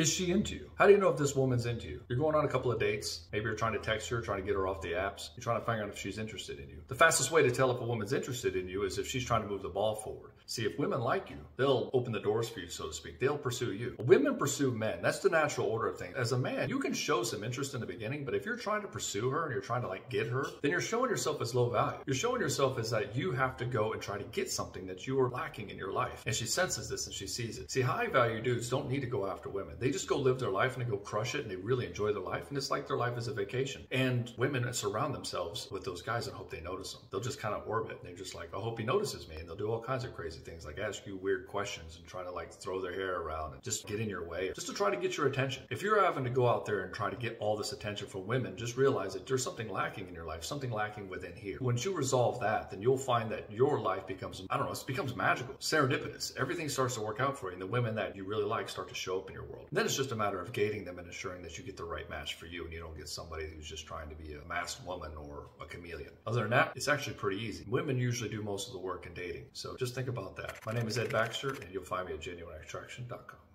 Is she into you? How do you know if this woman's into you? You're going on a couple of dates. Maybe you're trying to text her, trying to get her off the apps. You're trying to find out if she's interested in you. The fastest way to tell if a woman's interested in you is if she's trying to move the ball forward. See, if women like you, they'll open the doors for you, so to speak. They'll pursue you. Women pursue men. That's the natural order of things. As a man, you can show some interest in the beginning, but if you're trying to pursue her and you're trying to like get her, then you're showing yourself as low value. You're showing yourself as that you have to go and try to get something that you are lacking in your life. And she senses this and she sees it. See, high value dudes don't need to go after women. They just go live their life and they go crush it and they really enjoy their life. And it's like their life is a vacation. And women surround themselves with those guys and hope they notice them. They'll just kind of orbit. And they're just like, I hope he notices me. And they'll do all kinds of crazy things like ask you weird questions and try to like throw their hair around and just get in your way just to try to get your attention. If you're having to go out there and try to get all this attention from women, just realize that there's something lacking in your life, something lacking within here. Once you resolve that, then you'll find that your life becomes, I don't know, it becomes magical, serendipitous. Everything starts to work out for you. And the women that you really like start to show up in your world. Then it's just a matter of gating them and ensuring that you get the right match for you and you don't get somebody who's just trying to be a masked woman or a chameleon. Other than that, it's actually pretty easy. Women usually do most of the work in dating. So just think about that. My name is Ed Baxter and you'll find me at genuineattraction.com.